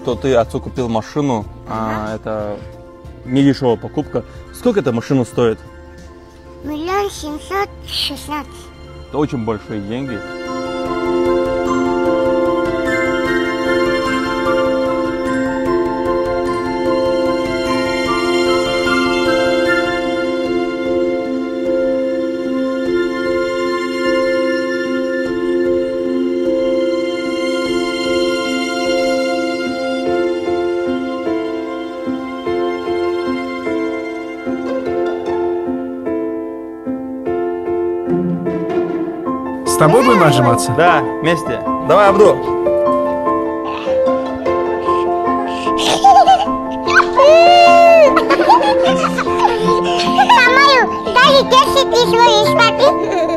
что ты отцу купил машину. А, это не дешевая покупка. Сколько эта машина стоит? Миллион семьсот шестнадцать. Это очень большие деньги. тобой будем отжиматься? Да, вместе. Давай, Абду. Мамаю, дай 10 и свою смотри.